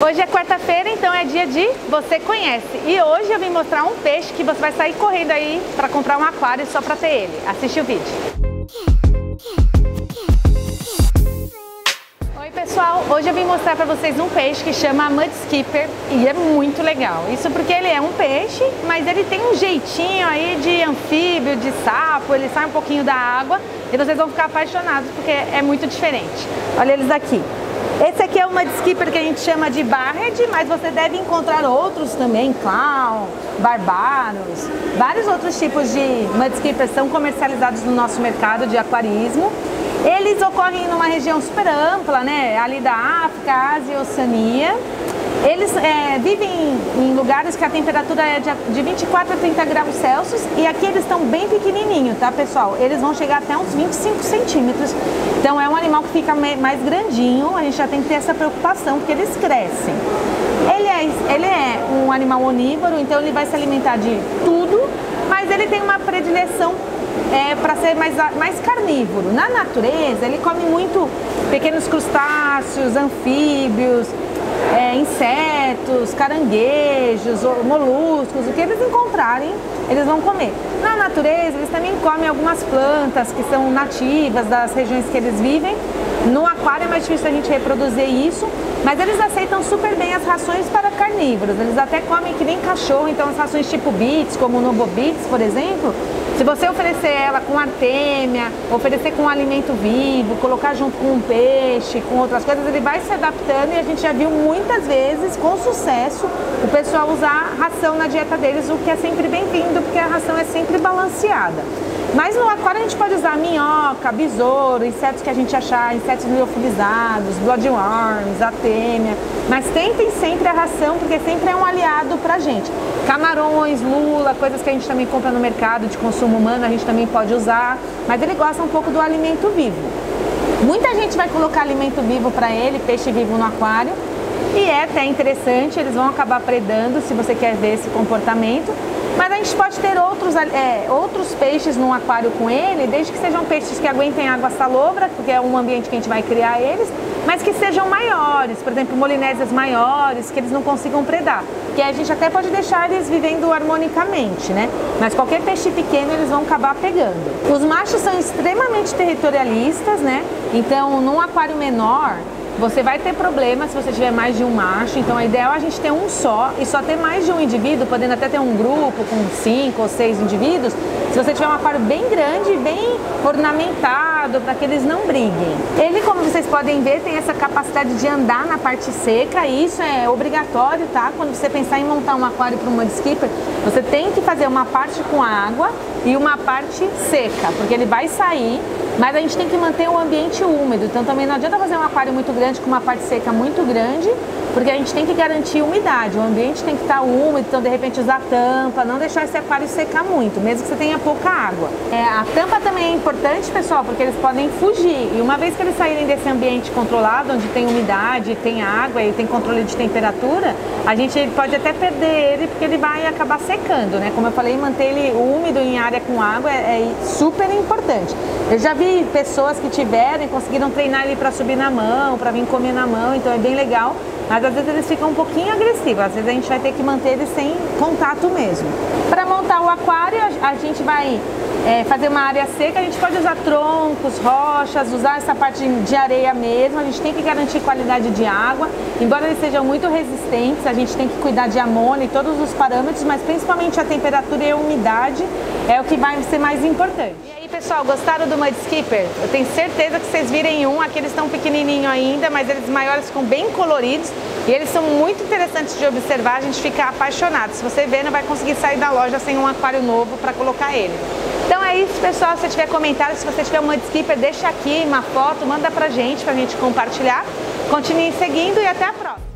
Hoje é quarta-feira, então é dia de Você Conhece. E hoje eu vim mostrar um peixe que você vai sair correndo aí para comprar um aquário só para ter ele. Assiste o vídeo. Oi pessoal, hoje eu vim mostrar para vocês um peixe que chama Mud Skipper e é muito legal. Isso porque ele é um peixe, mas ele tem um jeitinho aí de anfíbio, de sapo, ele sai um pouquinho da água e vocês vão ficar apaixonados porque é muito diferente. Olha eles aqui. Esse aqui é uma skipper que a gente chama de barred, mas você deve encontrar outros também, clown, barbaros, vários outros tipos de mud skippers são comercializados no nosso mercado de aquarismo. Eles ocorrem numa região super ampla, né? Ali da África, Ásia e Oceania. Eles é, vivem em lugares que a temperatura é de 24 a 30 graus Celsius e aqui eles estão bem pequenininhos, tá pessoal? Eles vão chegar até uns 25 centímetros. Então é um animal que fica mais grandinho, a gente já tem que ter essa preocupação porque eles crescem. Ele é, ele é um animal onívoro, então ele vai se alimentar de tudo, mas ele tem uma predileção é, para ser mais, mais carnívoro. Na natureza, ele come muito pequenos crustáceos, anfíbios, é, insetos, caranguejos, moluscos, o que eles encontrarem, eles vão comer. Na natureza, eles também comem algumas plantas que são nativas das regiões que eles vivem. No aquário é mais difícil a gente reproduzir isso, mas eles aceitam super bem as rações para carnívoros. Eles até comem que nem cachorro, então as rações tipo bits, como o Nobobits, por exemplo, se você oferecer ela com artêmia, oferecer com alimento vivo, colocar junto com um peixe, com outras coisas, ele vai se adaptando e a gente já viu muitas vezes, com sucesso, o pessoal usar ração na dieta deles, o que é sempre bem-vindo, porque a ração é sempre balanceada. Mas no aquário a gente pode usar minhoca, besouro, insetos que a gente achar, insetos liofilizados, bloodworms, atêmia. Mas tentem sempre a ração, porque sempre é um aliado pra gente. Camarões, lula, coisas que a gente também compra no mercado de consumo humano, a gente também pode usar. Mas ele gosta um pouco do alimento vivo. Muita gente vai colocar alimento vivo para ele, peixe vivo no aquário. E é até interessante, eles vão acabar predando se você quer ver esse comportamento. Mas a gente pode ter outros, é, outros peixes num aquário com ele, desde que sejam peixes que aguentem água salobra, porque é um ambiente que a gente vai criar eles, mas que sejam maiores, por exemplo, molinésias maiores, que eles não consigam predar. Que a gente até pode deixar eles vivendo harmonicamente, né? Mas qualquer peixe pequeno eles vão acabar pegando. Os machos são extremamente territorialistas, né? Então, num aquário menor, você vai ter problema se você tiver mais de um macho, então é ideal a gente ter um só e só ter mais de um indivíduo, podendo até ter um grupo com cinco ou seis indivíduos, se você tiver um aquário bem grande, bem ornamentado, para que eles não briguem. Ele, como vocês podem ver, tem essa capacidade de andar na parte seca e isso é obrigatório, tá? Quando você pensar em montar um aquário para um mudskipper, você tem que fazer uma parte com água e uma parte seca, porque ele vai sair mas a gente tem que manter o ambiente úmido, então também não adianta fazer um aquário muito grande com uma parte seca muito grande, porque a gente tem que garantir umidade, o ambiente tem que estar úmido, então de repente usar tampa, não deixar esse aquário secar muito, mesmo que você tenha pouca água. É, a tampa também é importante, pessoal, porque eles podem fugir, e uma vez que eles saírem desse ambiente controlado, onde tem umidade, tem água e tem controle de temperatura, a gente pode até perder ele, porque ele vai acabar secando, né? Como eu falei, manter ele úmido em área com água é, é super importante. Eu já vi pessoas que tiveram e conseguiram treinar ele para subir na mão, para vir comer na mão, então é bem legal. Mas às vezes eles ficam um pouquinho agressivos, às vezes a gente vai ter que manter eles sem contato mesmo. Para montar o aquário, a gente vai é, fazer uma área seca, a gente pode usar troncos, rochas, usar essa parte de areia mesmo, a gente tem que garantir qualidade de água, embora eles sejam muito resistentes, a gente tem que cuidar de amônia e todos os parâmetros, mas principalmente a temperatura e a umidade é o que vai ser mais importante. Pessoal, gostaram do Mud Skipper? Eu tenho certeza que vocês virem um, aqui eles estão pequenininho ainda, mas eles maiores ficam bem coloridos e eles são muito interessantes de observar, a gente fica apaixonado. Se você ver, não vai conseguir sair da loja sem um aquário novo para colocar ele. Então é isso, pessoal. Se tiver comentário, se você tiver um Mud Skipper, deixa aqui uma foto, manda pra gente, pra gente compartilhar. Continue seguindo e até a próxima.